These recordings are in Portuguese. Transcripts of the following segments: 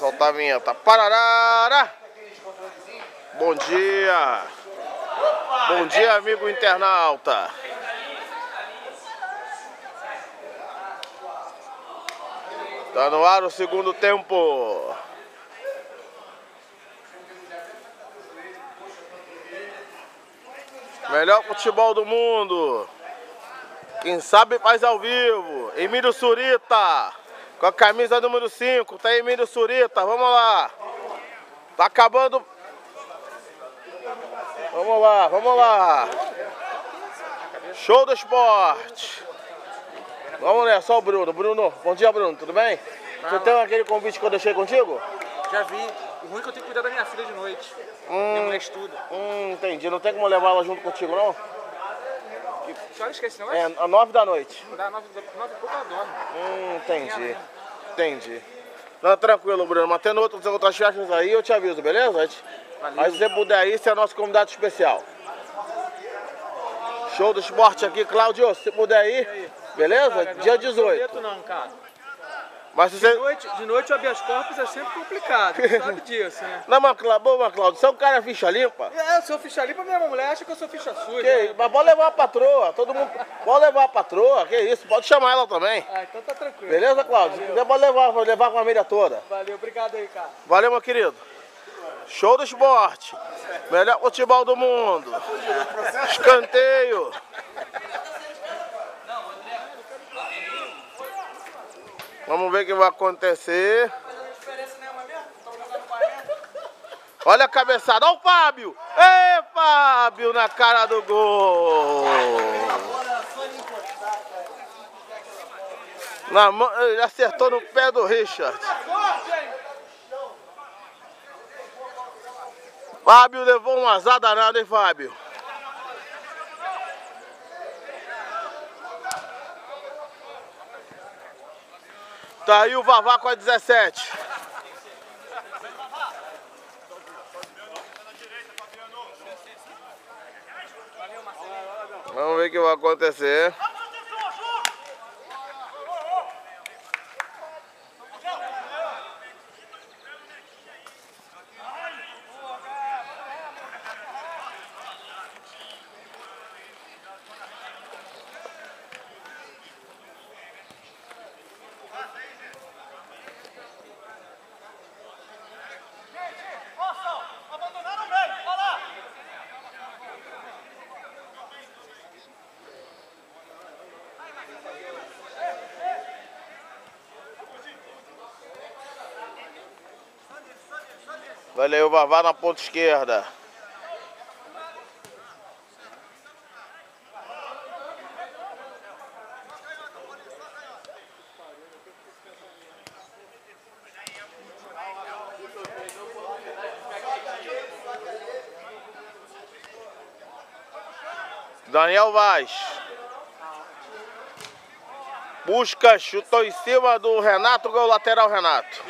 soltar a vinheta. Pararara! Bom dia! Bom dia, amigo internauta! Tá no ar o segundo tempo. Melhor futebol do mundo. Quem sabe faz ao vivo. Emílio Surita. Com a camisa número 5. Tá Emílio Surita. Vamos lá. Tá acabando. Vamos lá, vamos lá. Show do esporte. Vamos nessa, só o Bruno. Bruno, bom dia, Bruno, tudo bem? Você tem aquele convite que eu deixei contigo? Já vi. O ruim é que eu tenho que cuidar da minha filha de noite. Hum, Minha mulher estuda. hum, entendi. Não tem como levar ela junto contigo, não? A senhora esquece, não É, é? às nove da noite. Dá nove, nove e pouco ela dorme. Hum, entendi. Entendi. Não, tranquilo, Bruno. Mas tendo outras, outras festas aí, eu te aviso, beleza? Aí se você puder aí, você é nosso convidado especial. Show do esporte aqui, Cláudio. Se puder ir, beleza? Dia 18. não, cara. Mas se De você. noite, de noite o habeas corpus é sempre complicado. Você sabe disso, né? Não, mas Cláudio, mas, Cláudio, você é um cara ficha limpa? É, eu sou ficha limpa, minha mulher acha que eu sou ficha suja. Que, mas pode levar a patroa, todo mundo. Pode levar a patroa, que isso, pode chamar ela também. Ah, então tá tranquilo. Beleza, Cláudio? Se quiser, pode levar, pode levar com a família toda. Valeu, obrigado aí, cara. Valeu, meu querido. Show do esporte. Melhor futebol do mundo. Escanteio. Vamos ver o que vai acontecer. Olha a cabeçada. Olha o Fábio. Ê, Fábio na cara do gol. Na mão, ele acertou no pé do Richard. Fábio levou um azar danado, hein, Fábio? Tá aí o Vavá com a 17. Vamos ver o que vai acontecer. Olha o Vavá na ponta esquerda. Daniel Vaz. Busca, chutou em cima do Renato, gol lateral Renato.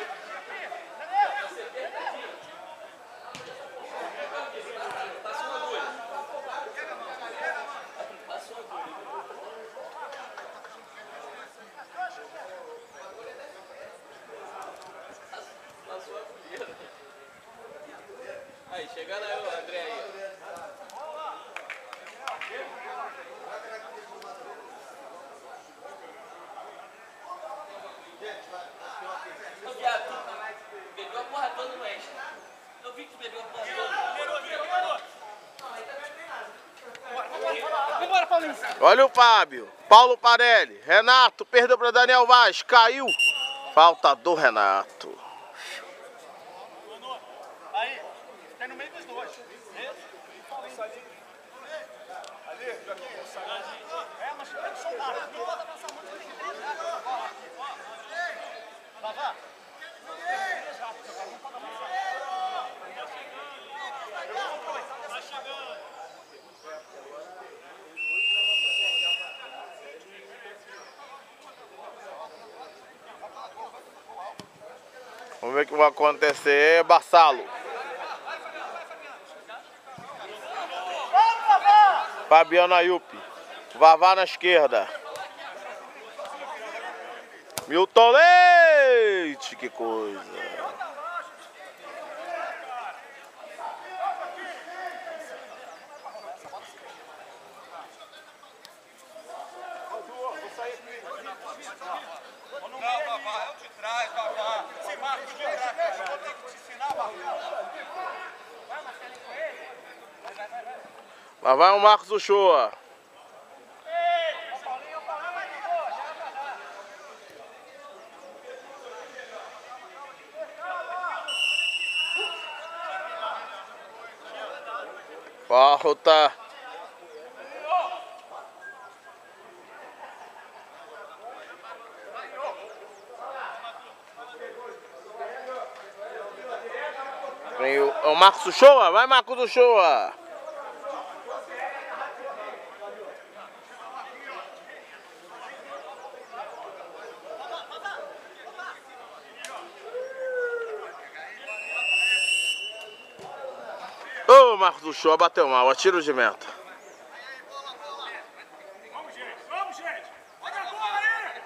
Aí, chegando aí o André aí. Ô, viado, tu bebeu a porra toda no extra. Eu vi que tu bebeu a porra toda. Olha o Fábio. Paulo Parelli. Renato perdeu para Daniel Vaz. Caiu. Falta do Renato. Aí, tá no meio dos dois. É, mas tem que soltar. Não pode avançar muito. tem que ir. Vavá. Vamos ver o que vai acontecer. Bassalo. Fabiano Ayup. Vavá na esquerda. Milton Leite. Que coisa. Não, Vavá, eu te traz, Vavá. Se marca de trás, cara. Eu vou ter que te ensinar, Vavá. Vai, Marcelinho, com ele? Vai, vai, vai. Lá vai o Marcos Uchoa. Ei, o Paulinho, o Paulinho vai de boa, já vai dar. Falta. Vem o, é o Marcos Uchoa, vai Marcos Uchoa. Ô Marcos Uchoa, bateu mal, atira de meta. Vamos, gente, vamos, gente. Olha a bola aí.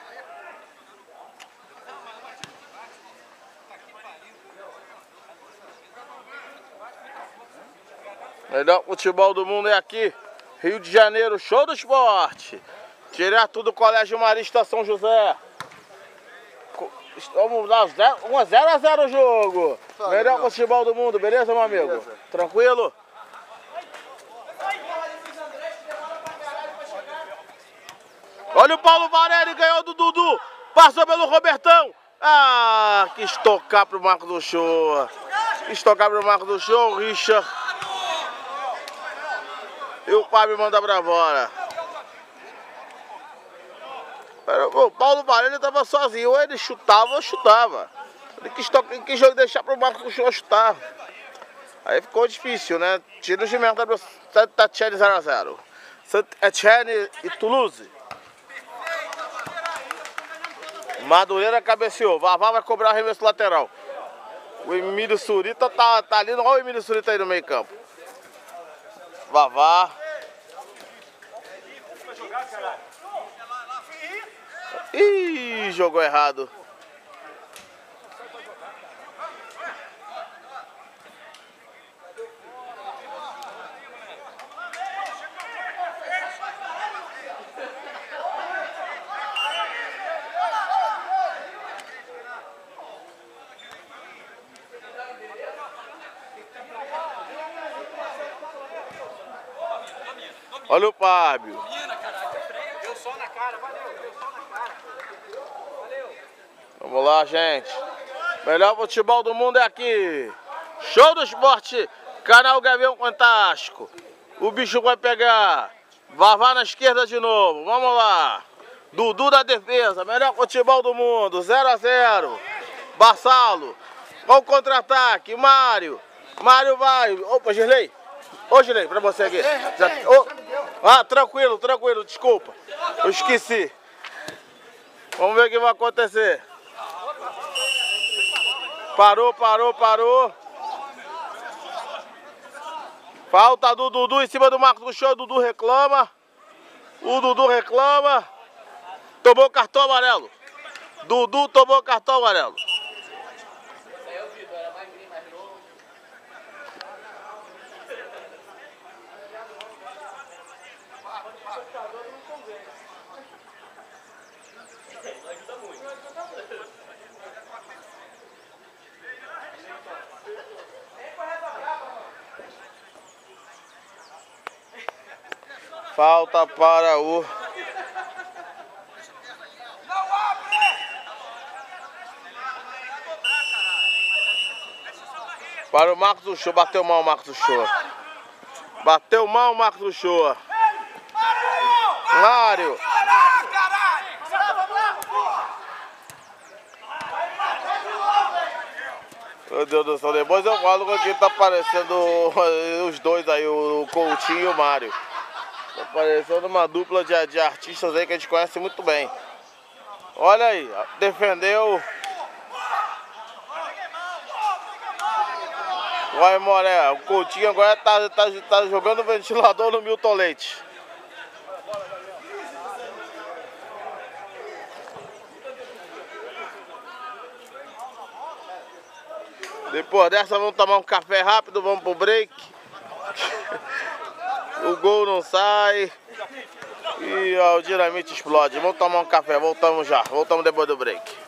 Melhor futebol do mundo é aqui. Rio de Janeiro, show do esporte. Direto do Colégio Marista São José. Vamos lá, 1 a 0 a 0 o jogo. Melhor futebol do mundo, beleza, meu amigo? Tranquilo? Olha o Paulo Varelli, ganhou do Dudu. Passou pelo Robertão. Ah, quis tocar pro Marcos do Show. Quis tocar pro Marcos do Show, Richard. E o Fábio manda pra fora. O Paulo Varela estava sozinho, ou ele chutava ou chutava. Ele quis, to- ele quis deixar pro Marcos Show chutar. Aí ficou difícil, né? Tira o Gimenta pro Santa Etienne 0x0. Santa Etienne e Toulouse. Madureira cabeceou. Vavá vai cobrar o arremesso lateral. O Emílio Surita tá, tá ali. Olha o Emílio Surita aí no meio campo. Vavá. Ih, jogou errado. Olha o Fábio. Deu sol na cara, valeu. Deu sol na cara. Vamos lá, gente. Melhor futebol do mundo é aqui. Show do esporte. Canal Gavião Fantástico. O bicho vai pegar. Vavá na esquerda de novo. Vamos lá. Dudu da defesa. Melhor futebol do mundo. 0 a 0 Bassalo. Olha o contra-ataque. Mário. Mário vai. Opa, Girlei. Ô, Girlei, pra você aqui. Já- Ô. Ah, tranquilo, tranquilo. Desculpa. Eu esqueci. Vamos ver o que vai acontecer. Parou, parou, parou. Falta do Dudu em cima do Marcos do Show. O Dudu reclama. O Dudu reclama. Tomou cartão amarelo. Dudu tomou cartão amarelo. Falta para o. Para o Marcos do Show. Bateu mal o Marcos do Show. Bateu mal o Marcos do Show. Mário. Caralho, caralho. Vamos lá, Meu Deus do céu, depois eu falo que tá aparecendo os dois aí, o Coutinho e o Mário. Tá aparecendo uma dupla de, de artistas aí que a gente conhece muito bem. Olha aí, defendeu. Olha, Moré, o Coutinho agora tá, tá, tá jogando ventilador no Milton Leite. Depois dessa vamos tomar um café rápido, vamos pro break. O gol não sai. E o dinamite explode. Vamos tomar um café, voltamos já. Voltamos depois do break.